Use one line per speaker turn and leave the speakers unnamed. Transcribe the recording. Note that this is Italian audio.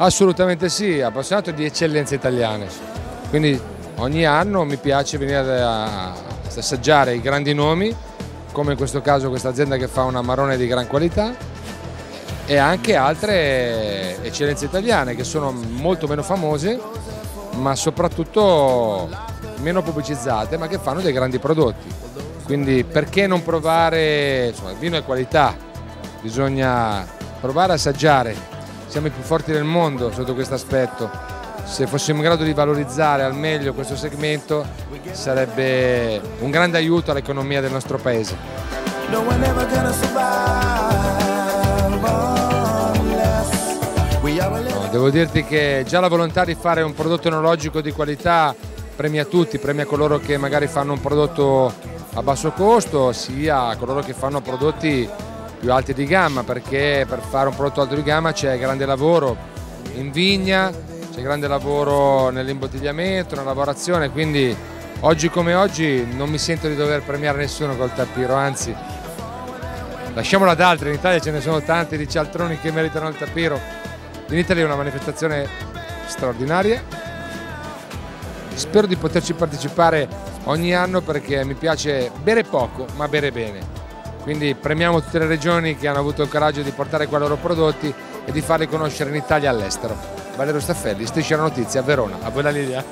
Assolutamente sì, appassionato di eccellenze italiane. Quindi ogni anno mi piace venire a assaggiare i grandi nomi, come in questo caso questa azienda che fa una marrone di gran qualità e anche altre eccellenze italiane che sono molto meno famose ma soprattutto meno pubblicizzate ma che fanno dei grandi prodotti. Quindi perché non provare, insomma il vino è qualità, bisogna provare a assaggiare, siamo i più forti del mondo sotto questo aspetto, se fossimo in grado di valorizzare al meglio questo segmento sarebbe un grande aiuto all'economia del nostro paese. No, devo dirti che già la volontà di fare un prodotto enologico di qualità premia tutti, premia coloro che magari fanno un prodotto a basso costo, sia coloro che fanno prodotti più alti di gamma, perché per fare un prodotto alto di gamma c'è grande lavoro in vigna, c'è grande lavoro nell'imbottigliamento, nella lavorazione, quindi oggi come oggi non mi sento di dover premiare nessuno col tappiro, anzi lasciamolo ad altri, in Italia ce ne sono tanti di cialtroni che meritano il tappiro, in Italia è una manifestazione straordinaria, spero di poterci partecipare ogni anno perché mi piace bere poco ma bere bene, quindi premiamo tutte le regioni che hanno avuto il coraggio di portare qua i loro prodotti e di farli conoscere in Italia e all'estero. Valerio Staffelli, Striscia la Notizia, Verona. A voi la linea.